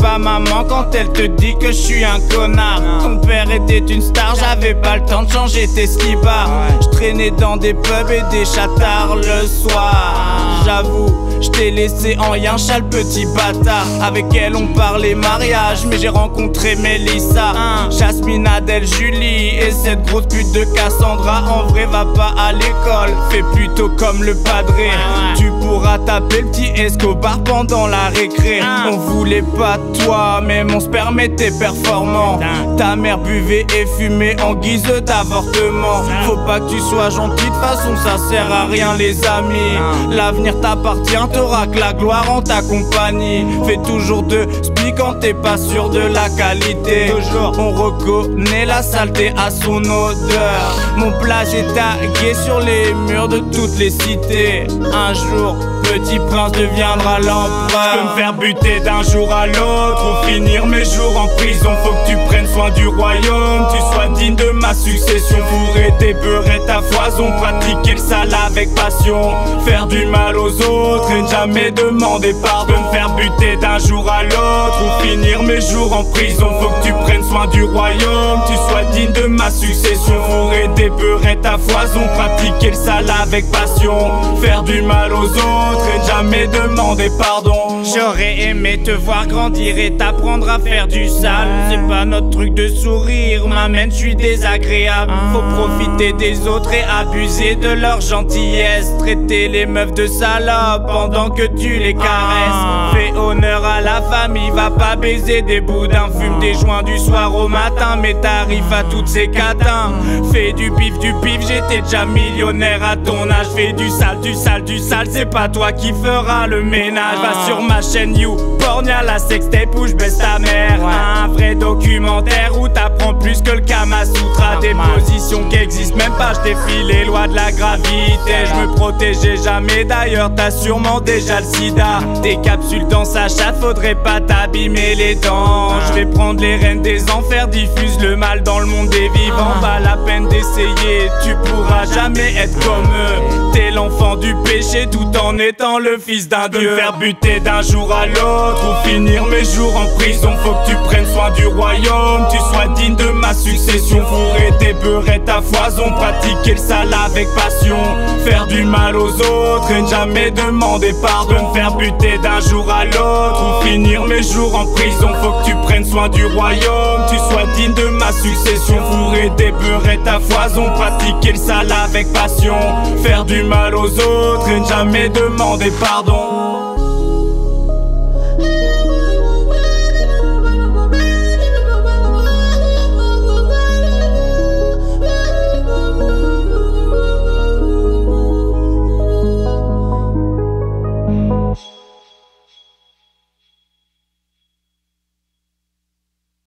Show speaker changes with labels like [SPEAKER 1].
[SPEAKER 1] pas maman quand elle te dit que je suis un connard. Ton père était une star, j'avais pas le temps de changer tes skibas. Je traînais dans des pubs et des chatards le soir. J'avoue, je t'ai laissé en rien, le petit bâtard. Avec elle, on parlait mariage, mais j'ai rencontré Melissa. Jasmine, Adèle, Julie et cette grosse pute de Cassandra. En vrai, va pas à l'école, fais plutôt comme le padré. Tu pourras taper le petit Escobar pendant la récré. On voulait pas toi, même on se permettait performant. Ta mère buvait et fumait en guise d'avortement. Faut pas que tu sois gentil, de façon ça sert à rien, les amis. L'avenir t'appartient que la gloire en ta compagnie. Fais toujours de spi quand t'es pas sûr de la qualité. Toujours, on reconnaît la saleté à son odeur. Mon plage est tagué sur les murs de toutes les cités. Un jour, petit prince deviendra l'empereur.
[SPEAKER 2] Je me faire buter d'un jour à l'autre ou finir mes jours en prison. Faut que tu prennes soin du royaume, tu sois digne de ma succession. Fourrer tes beurrer ta foison, pratiquer le sale avec passion. Faire du mal aux autres et ne jamais demander pardon. Me faire buter d'un jour à l'autre ou finir mes jours en prison. Faut que tu prennes soin du royaume, tu sois digne de ma succession. Fourrer tes beurrer ta foison, pratiquer le sale avec passion. Faire du mal aux autres et jamais demander pardon.
[SPEAKER 1] J'aurais aimé te voir grandir et t'apprendre à faire du sale. C'est pas notre truc de sourire, m'amène, je suis désagréable. Faut profiter des autres et abuser de leur gentillesse. Traiter les meufs de salopes pendant que tu les caresses. Fais honneur à la famille, va pas baiser des boudins. Fume des joints du soir au matin, mais t'arrives à toutes ces catins. Fais du pif, du pif, j'étais déjà millionnaire à ton âge. Fais du sale, du sale, du sale, c'est pas toi qui fera le ménage. Va sur ma chaîne You, Pornia la sextape où je baisse ta mère. Un vrai documentaire où t'apprends plus que le Kama Sutra. Des positions qui existent même pas, je défile les lois de la gravité. Je me protégeais jamais d'ailleurs, t'as sûrement déjà le sida. Des capsules dans sa chatte, faudrait pas t'abîmer les dents. Je vais prendre les rênes des enfers, diffuse le mal dans le monde des vivants. Pas la peine d'essayer, tu pourras jamais être comme eux. L'enfant du péché tout en étant le fils d'un dieu.
[SPEAKER 2] Me faire buter d'un jour à l'autre ou finir mes jours en prison. Faut que tu prennes soin du royaume, tu sois digne de ma succession. Fourrer tes beurrer ta foison, pratiquer le sale avec passion. Faire du mal aux autres et ne jamais demander pardon. Me faire buter d'un jour à l'autre ou finir mes jours en prison. Faut que tu prennes soin du royaume, tu sois digne de ma succession. Fourrer tes beurrer ta foison, pratiquer le sale avec passion. Faire du mal aux autres et ne jamais demander pardon.